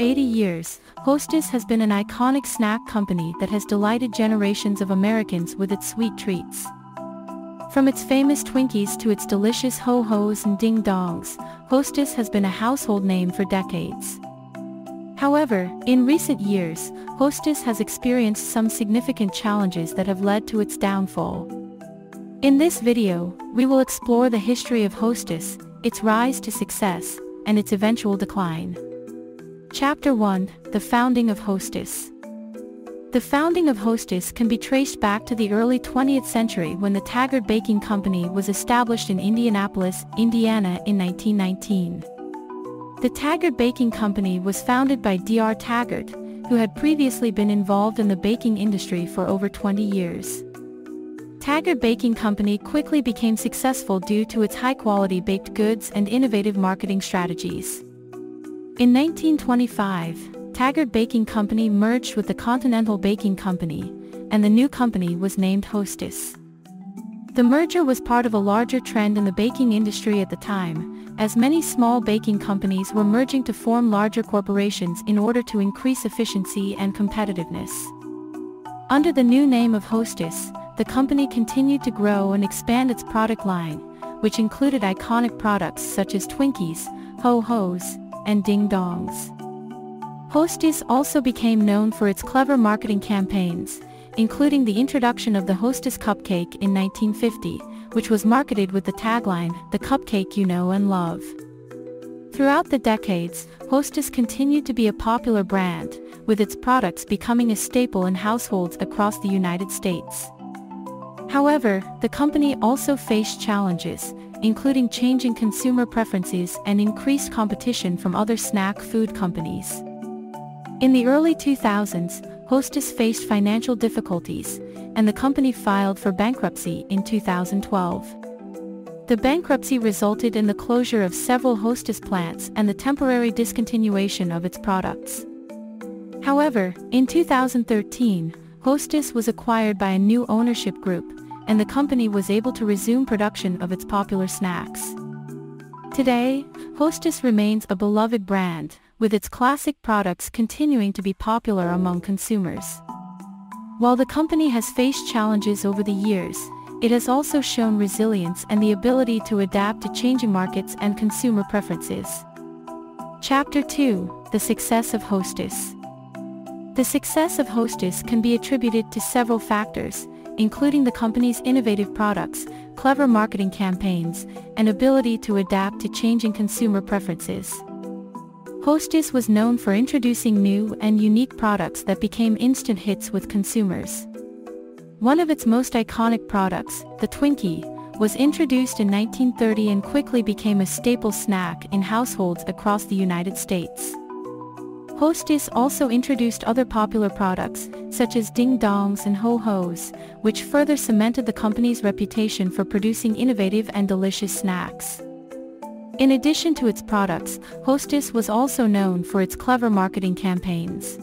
80 years, Hostess has been an iconic snack company that has delighted generations of Americans with its sweet treats. From its famous Twinkies to its delicious Ho-Hos and Ding Dongs, Hostess has been a household name for decades. However, in recent years, Hostess has experienced some significant challenges that have led to its downfall. In this video, we will explore the history of Hostess, its rise to success, and its eventual decline. Chapter 1, The Founding of Hostess. The founding of Hostess can be traced back to the early 20th century when the Taggart Baking Company was established in Indianapolis, Indiana in 1919. The Taggart Baking Company was founded by D.R. Taggart, who had previously been involved in the baking industry for over 20 years. Taggart Baking Company quickly became successful due to its high-quality baked goods and innovative marketing strategies. In 1925, Taggart Baking Company merged with the Continental Baking Company, and the new company was named Hostess. The merger was part of a larger trend in the baking industry at the time, as many small baking companies were merging to form larger corporations in order to increase efficiency and competitiveness. Under the new name of Hostess, the company continued to grow and expand its product line, which included iconic products such as Twinkies, Ho-Hos, and Ding Dongs. Hostess also became known for its clever marketing campaigns, including the introduction of the Hostess Cupcake in 1950, which was marketed with the tagline, the cupcake you know and love. Throughout the decades, Hostess continued to be a popular brand, with its products becoming a staple in households across the United States. However, the company also faced challenges, including changing consumer preferences and increased competition from other snack food companies. In the early 2000s, Hostess faced financial difficulties, and the company filed for bankruptcy in 2012. The bankruptcy resulted in the closure of several Hostess plants and the temporary discontinuation of its products. However, in 2013, Hostess was acquired by a new ownership group, and the company was able to resume production of its popular snacks. Today, Hostess remains a beloved brand, with its classic products continuing to be popular among consumers. While the company has faced challenges over the years, it has also shown resilience and the ability to adapt to changing markets and consumer preferences. Chapter 2, The Success of Hostess. The success of Hostess can be attributed to several factors, including the company's innovative products, clever marketing campaigns, and ability to adapt to changing consumer preferences. Hostess was known for introducing new and unique products that became instant hits with consumers. One of its most iconic products, the Twinkie, was introduced in 1930 and quickly became a staple snack in households across the United States. Hostess also introduced other popular products, such as Ding Dongs and Ho-Hos, which further cemented the company's reputation for producing innovative and delicious snacks. In addition to its products, Hostess was also known for its clever marketing campaigns.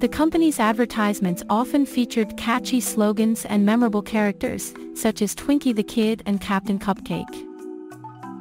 The company's advertisements often featured catchy slogans and memorable characters, such as Twinkie the Kid and Captain Cupcake.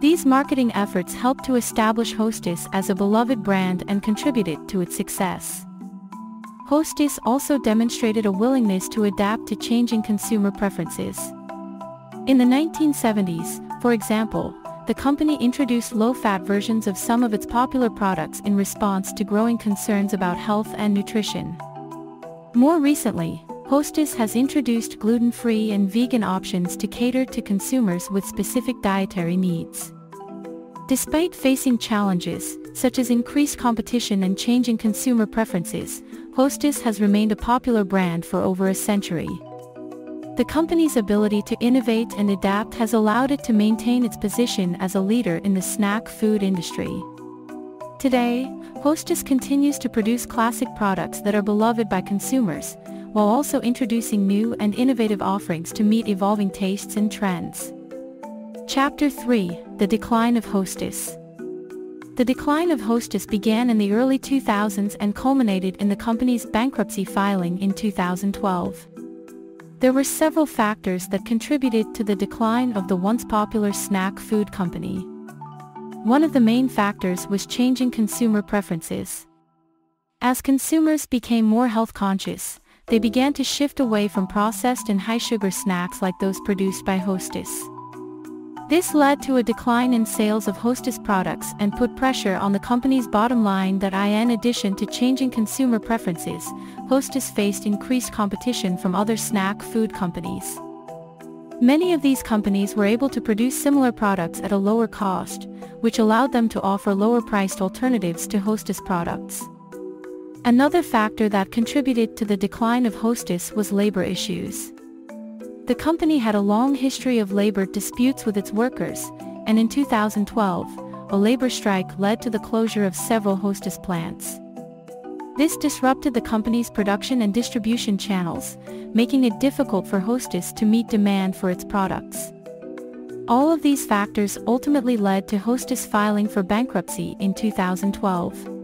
These marketing efforts helped to establish Hostess as a beloved brand and contributed to its success. Hostess also demonstrated a willingness to adapt to changing consumer preferences. In the 1970s, for example, the company introduced low-fat versions of some of its popular products in response to growing concerns about health and nutrition. More recently, Hostess has introduced gluten-free and vegan options to cater to consumers with specific dietary needs. Despite facing challenges, such as increased competition and changing consumer preferences, Hostess has remained a popular brand for over a century. The company's ability to innovate and adapt has allowed it to maintain its position as a leader in the snack food industry. Today, Hostess continues to produce classic products that are beloved by consumers, while also introducing new and innovative offerings to meet evolving tastes and trends. Chapter 3, The Decline of Hostess. The decline of Hostess began in the early 2000s and culminated in the company's bankruptcy filing in 2012. There were several factors that contributed to the decline of the once popular snack food company. One of the main factors was changing consumer preferences. As consumers became more health conscious, they began to shift away from processed and high-sugar snacks like those produced by Hostess. This led to a decline in sales of Hostess products and put pressure on the company's bottom line that in addition to changing consumer preferences, Hostess faced increased competition from other snack food companies. Many of these companies were able to produce similar products at a lower cost, which allowed them to offer lower-priced alternatives to Hostess products. Another factor that contributed to the decline of Hostess was labor issues. The company had a long history of labor disputes with its workers, and in 2012, a labor strike led to the closure of several Hostess plants. This disrupted the company's production and distribution channels, making it difficult for Hostess to meet demand for its products. All of these factors ultimately led to Hostess filing for bankruptcy in 2012.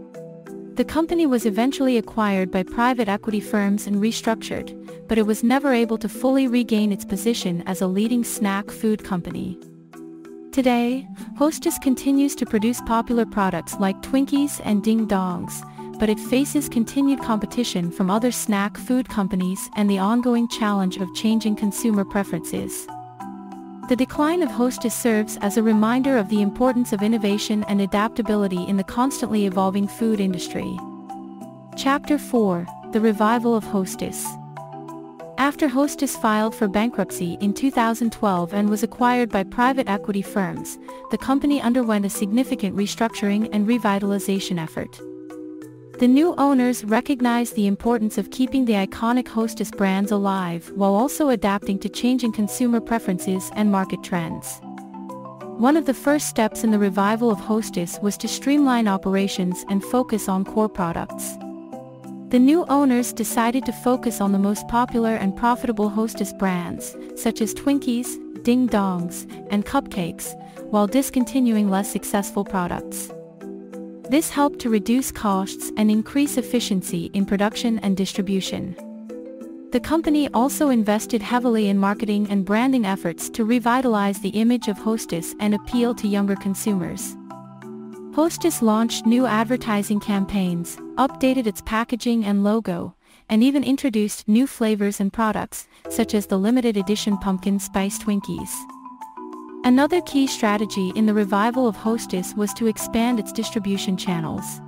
The company was eventually acquired by private equity firms and restructured, but it was never able to fully regain its position as a leading snack food company. Today, Hostess continues to produce popular products like Twinkies and Ding Dongs, but it faces continued competition from other snack food companies and the ongoing challenge of changing consumer preferences. The decline of Hostess serves as a reminder of the importance of innovation and adaptability in the constantly evolving food industry. Chapter 4 The Revival of Hostess After Hostess filed for bankruptcy in 2012 and was acquired by private equity firms, the company underwent a significant restructuring and revitalization effort. The new owners recognize the importance of keeping the iconic Hostess brands alive while also adapting to changing consumer preferences and market trends. One of the first steps in the revival of Hostess was to streamline operations and focus on core products. The new owners decided to focus on the most popular and profitable Hostess brands, such as Twinkies, Ding Dongs, and Cupcakes, while discontinuing less successful products. This helped to reduce costs and increase efficiency in production and distribution. The company also invested heavily in marketing and branding efforts to revitalize the image of Hostess and appeal to younger consumers. Hostess launched new advertising campaigns, updated its packaging and logo, and even introduced new flavors and products, such as the limited edition pumpkin spice Twinkies. Another key strategy in the revival of Hostess was to expand its distribution channels.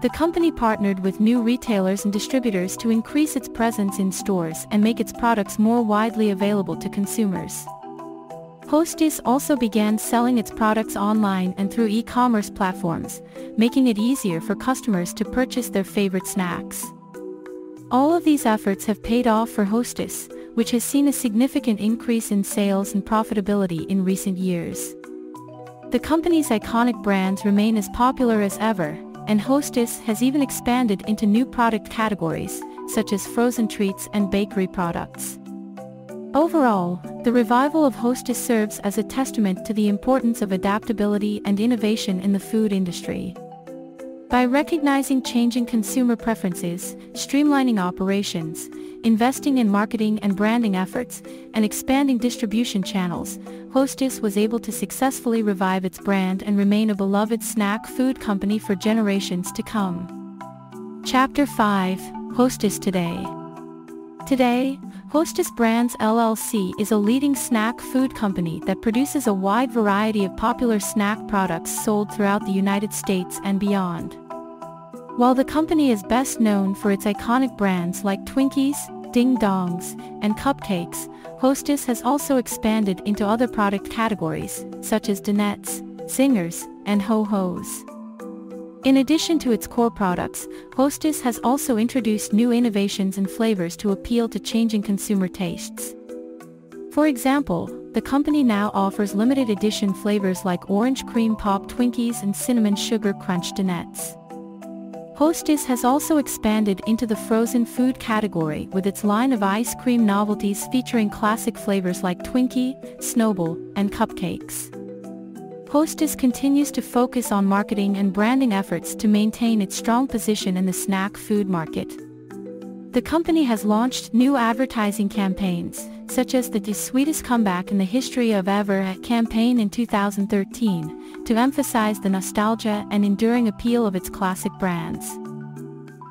The company partnered with new retailers and distributors to increase its presence in stores and make its products more widely available to consumers. Hostess also began selling its products online and through e-commerce platforms, making it easier for customers to purchase their favorite snacks. All of these efforts have paid off for Hostess, which has seen a significant increase in sales and profitability in recent years. The company's iconic brands remain as popular as ever, and Hostess has even expanded into new product categories, such as frozen treats and bakery products. Overall, the revival of Hostess serves as a testament to the importance of adaptability and innovation in the food industry. By recognizing changing consumer preferences, streamlining operations, investing in marketing and branding efforts, and expanding distribution channels, Hostess was able to successfully revive its brand and remain a beloved snack food company for generations to come. Chapter 5 Hostess Today Today, Hostess Brands LLC is a leading snack food company that produces a wide variety of popular snack products sold throughout the United States and beyond. While the company is best known for its iconic brands like Twinkies, Ding Dongs, and Cupcakes, Hostess has also expanded into other product categories, such as Donettes, Zingers, and Ho-Hos. In addition to its core products, Hostess has also introduced new innovations and flavors to appeal to changing consumer tastes. For example, the company now offers limited edition flavors like Orange Cream Pop Twinkies and Cinnamon Sugar Crunch Donettes. Hostess has also expanded into the frozen food category with its line of ice cream novelties featuring classic flavors like Twinkie, Snowball, and Cupcakes. Hostess continues to focus on marketing and branding efforts to maintain its strong position in the snack food market. The company has launched new advertising campaigns, such as the Sweetest Comeback in the History of Ever campaign in 2013, to emphasize the nostalgia and enduring appeal of its classic brands.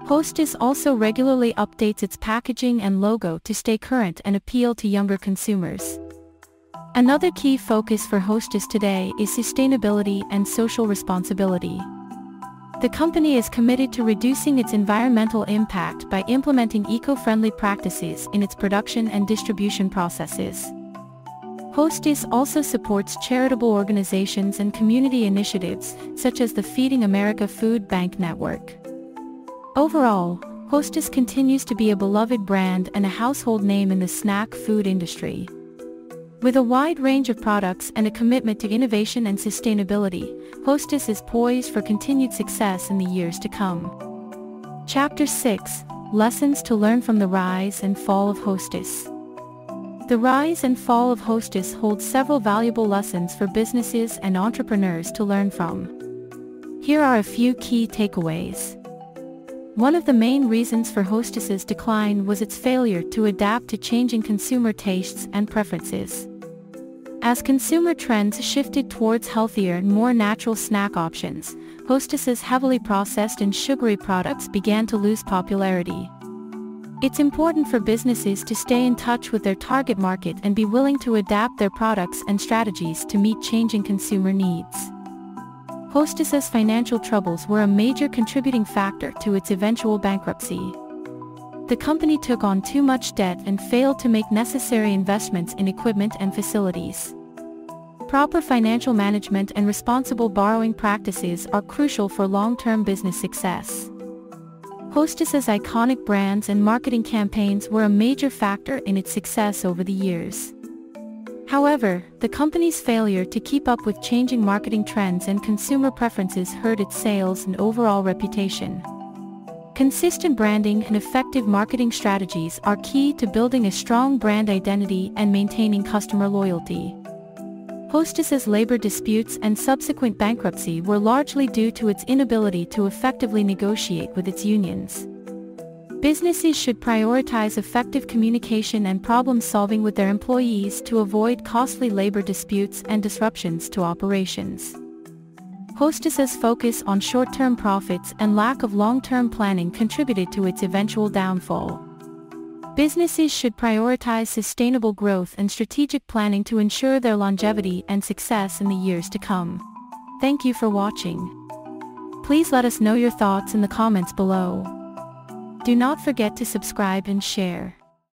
Hostess also regularly updates its packaging and logo to stay current and appeal to younger consumers. Another key focus for Hostess today is sustainability and social responsibility. The company is committed to reducing its environmental impact by implementing eco-friendly practices in its production and distribution processes. Hostess also supports charitable organizations and community initiatives, such as the Feeding America Food Bank Network. Overall, Hostess continues to be a beloved brand and a household name in the snack food industry. With a wide range of products and a commitment to innovation and sustainability, Hostess is poised for continued success in the years to come. Chapter 6 Lessons to Learn from the Rise and Fall of Hostess The rise and fall of Hostess holds several valuable lessons for businesses and entrepreneurs to learn from. Here are a few key takeaways. One of the main reasons for Hostess's decline was its failure to adapt to changing consumer tastes and preferences. As consumer trends shifted towards healthier and more natural snack options, Hostess's heavily processed and sugary products began to lose popularity. It's important for businesses to stay in touch with their target market and be willing to adapt their products and strategies to meet changing consumer needs. Hostess's financial troubles were a major contributing factor to its eventual bankruptcy. The company took on too much debt and failed to make necessary investments in equipment and facilities. Proper financial management and responsible borrowing practices are crucial for long-term business success. Hostess's iconic brands and marketing campaigns were a major factor in its success over the years. However, the company's failure to keep up with changing marketing trends and consumer preferences hurt its sales and overall reputation. Consistent branding and effective marketing strategies are key to building a strong brand identity and maintaining customer loyalty. Hostess's labor disputes and subsequent bankruptcy were largely due to its inability to effectively negotiate with its unions. Businesses should prioritize effective communication and problem-solving with their employees to avoid costly labor disputes and disruptions to operations. Hostess's focus on short-term profits and lack of long-term planning contributed to its eventual downfall. Businesses should prioritize sustainable growth and strategic planning to ensure their longevity and success in the years to come. Thank you for watching. Please let us know your thoughts in the comments below. Do not forget to subscribe and share.